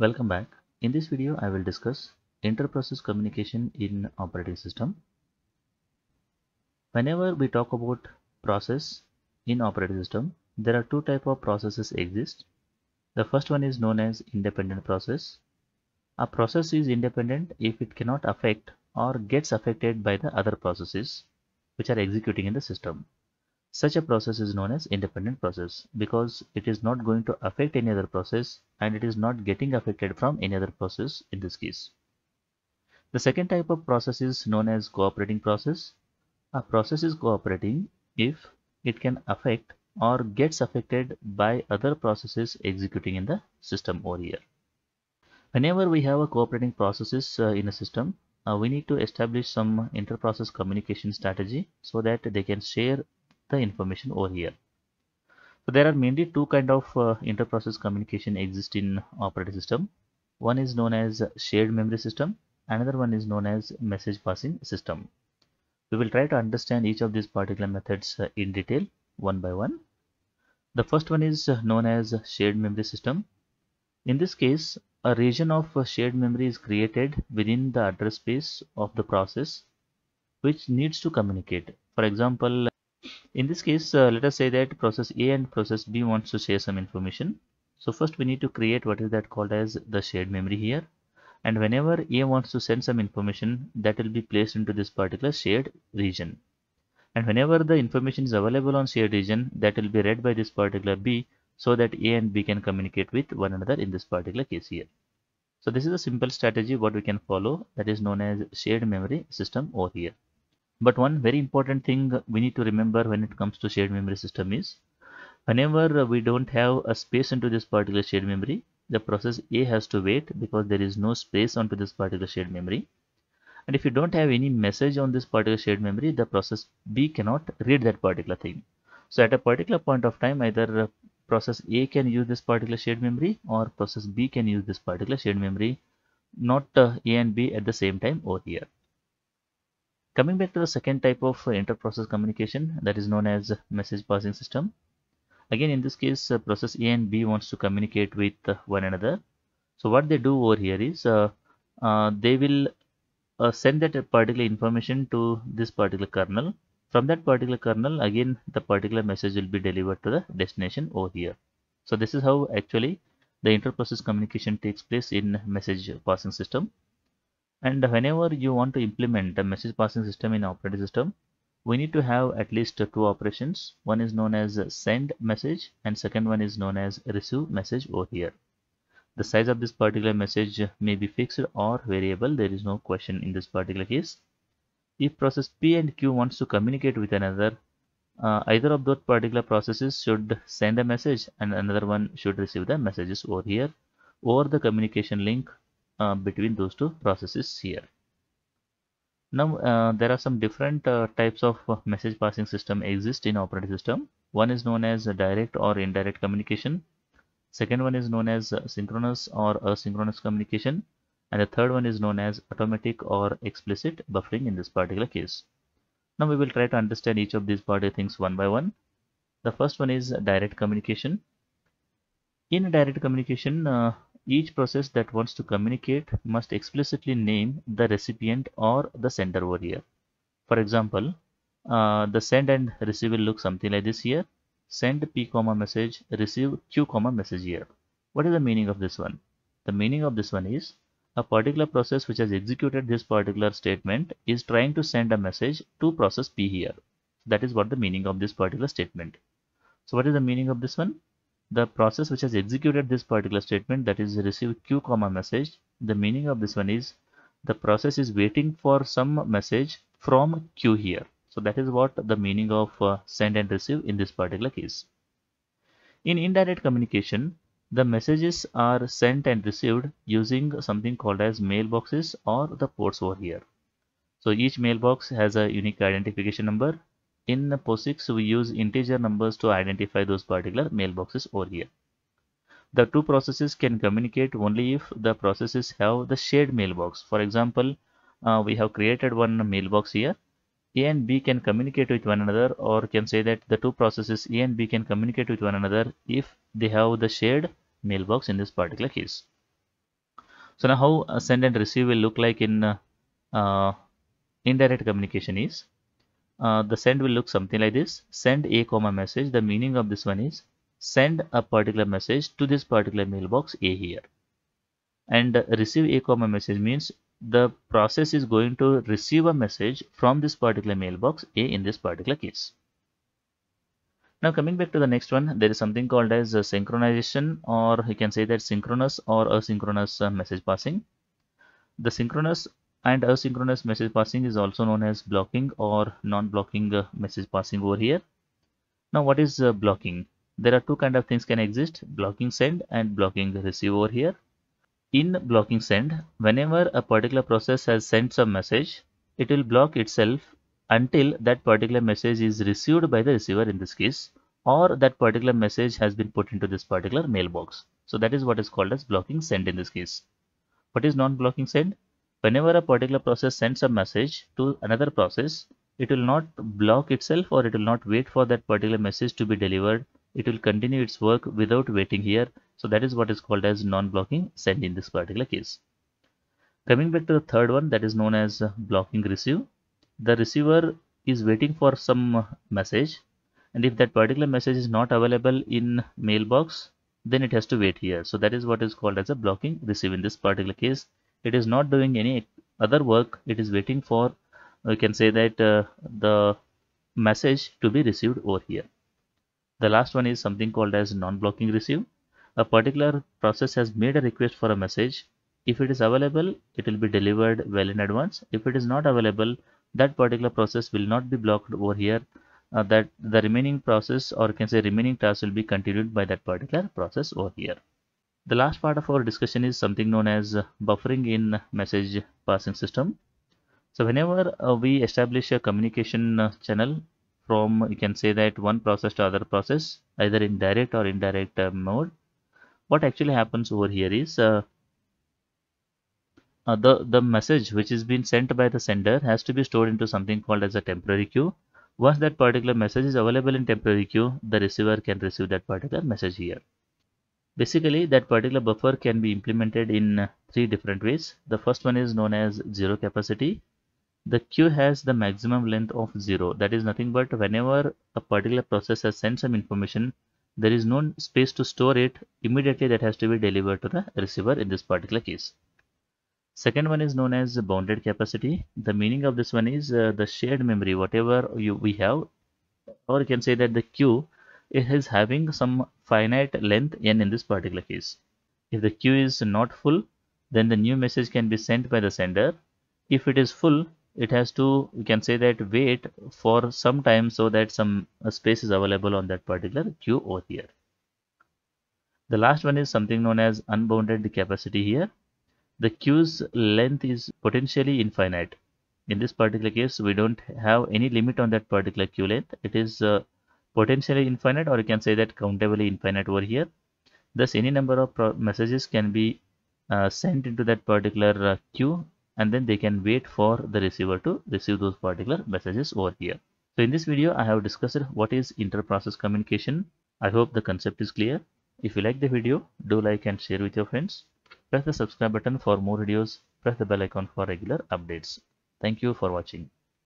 Welcome back. In this video, I will discuss inter-process communication in operating system. Whenever we talk about process in operating system, there are two type of processes exist. The first one is known as independent process. A process is independent if it cannot affect or gets affected by the other processes which are executing in the system. Such a process is known as independent process because it is not going to affect any other process and it is not getting affected from any other process in this case. The second type of process is known as cooperating process. A process is cooperating if it can affect or gets affected by other processes executing in the system over here. Whenever we have a cooperating processes uh, in a system, uh, we need to establish some inter-process communication strategy so that they can share the information over here. So there are mainly two kind of uh, inter-process communication exist in operating system. One is known as shared memory system. Another one is known as message passing system. We will try to understand each of these particular methods uh, in detail one by one. The first one is uh, known as shared memory system. In this case, a region of uh, shared memory is created within the address space of the process which needs to communicate. For example, in this case uh, let us say that process a and process b wants to share some information. So first we need to create what is that called as the shared memory here. And whenever a wants to send some information that will be placed into this particular shared region. And whenever the information is available on shared region that will be read by this particular b so that a and b can communicate with one another in this particular case here. So this is a simple strategy what we can follow that is known as shared memory system over here but one very important thing we need to remember when it comes to shared memory system is whenever we don't have a space into this particular shared memory, the process A has to wait because there is no space onto this particular shared memory. And if you don't have any message on this particular shared memory, the process B cannot read that particular thing. So at a particular point of time, either process A can use this particular shared memory or process B can use this particular shared memory, not uh, A and B at the same time over here. Coming back to the second type of inter-process communication that is known as message passing system. Again in this case uh, process A and B wants to communicate with one another. So what they do over here is uh, uh, they will send that particular information to this particular kernel. From that particular kernel again the particular message will be delivered to the destination over here. So this is how actually the inter-process communication takes place in message passing system and whenever you want to implement a message passing system in operating system we need to have at least two operations. One is known as send message and second one is known as receive message over here. The size of this particular message may be fixed or variable. There is no question in this particular case. If process p and q wants to communicate with another uh, either of those particular processes should send a message and another one should receive the messages over here. Or the communication link uh, between those two processes here. Now uh, there are some different uh, types of message passing system exist in operating system. One is known as direct or indirect communication. Second one is known as synchronous or asynchronous communication. And the third one is known as automatic or explicit buffering in this particular case. Now we will try to understand each of these particular things one by one. The first one is direct communication. In direct communication, uh, each process that wants to communicate must explicitly name the recipient or the sender over here. For example, uh, the send and receive will look something like this here. Send p comma message, receive q comma message here. What is the meaning of this one? The meaning of this one is a particular process which has executed this particular statement is trying to send a message to process p here. That is what the meaning of this particular statement. So what is the meaning of this one? The process which has executed this particular statement that is receive q comma message. The meaning of this one is the process is waiting for some message from q here. So that is what the meaning of uh, send and receive in this particular case. In indirect communication the messages are sent and received using something called as mailboxes or the ports over here. So each mailbox has a unique identification number in POSIX, we use integer numbers to identify those particular mailboxes over here. The two processes can communicate only if the processes have the shared mailbox. For example, uh, we have created one mailbox here. A and B can communicate with one another or can say that the two processes A and B can communicate with one another if they have the shared mailbox in this particular case. So now how send and receive will look like in uh, uh, indirect communication is uh, the send will look something like this. Send a comma message. The meaning of this one is send a particular message to this particular mailbox a here. And receive a comma message means the process is going to receive a message from this particular mailbox a in this particular case. Now coming back to the next one there is something called as synchronization or you can say that synchronous or asynchronous uh, message passing. The synchronous and asynchronous message passing is also known as blocking or non-blocking uh, message passing over here. Now what is uh, blocking? There are two kind of things can exist blocking send and blocking receive over here. In blocking send whenever a particular process has sent some message it will block itself until that particular message is received by the receiver in this case or that particular message has been put into this particular mailbox. So that is what is called as blocking send in this case. What is non-blocking send whenever a particular process sends a message to another process, it will not block itself or it will not wait for that particular message to be delivered. It will continue its work without waiting here. So that is what is called as non-blocking send in this particular case. Coming back to the third one that is known as blocking receive. The receiver is waiting for some message and if that particular message is not available in mailbox then it has to wait here. So that is what is called as a blocking receive in this particular case it is not doing any other work. It is waiting for we can say that uh, the message to be received over here. The last one is something called as non-blocking receive. A particular process has made a request for a message. If it is available it will be delivered well in advance. If it is not available that particular process will not be blocked over here. Uh, that the remaining process or can say remaining task will be continued by that particular process over here the last part of our discussion is something known as buffering in message passing system. So whenever uh, we establish a communication uh, channel from you can say that one process to other process either in direct or indirect uh, mode what actually happens over here is uh, uh, the the message which is being sent by the sender has to be stored into something called as a temporary queue once that particular message is available in temporary queue the receiver can receive that particular message here Basically, that particular buffer can be implemented in three different ways. The first one is known as zero capacity. The queue has the maximum length of zero. That is nothing but whenever a particular process has sent some information, there is no space to store it. Immediately that has to be delivered to the receiver in this particular case. Second one is known as bounded capacity. The meaning of this one is uh, the shared memory, whatever you, we have, or you can say that the queue it is having some finite length n in this particular case. If the queue is not full, then the new message can be sent by the sender. If it is full, it has to, you can say that wait for some time so that some uh, space is available on that particular queue over here. The last one is something known as unbounded capacity here. The queue's length is potentially infinite. In this particular case, we don't have any limit on that particular queue length. It is uh, potentially infinite or you can say that countably infinite over here. Thus any number of messages can be uh, sent into that particular uh, queue and then they can wait for the receiver to receive those particular messages over here. So in this video i have discussed what is inter-process communication. I hope the concept is clear. If you like the video do like and share with your friends. Press the subscribe button for more videos. Press the bell icon for regular updates. Thank you for watching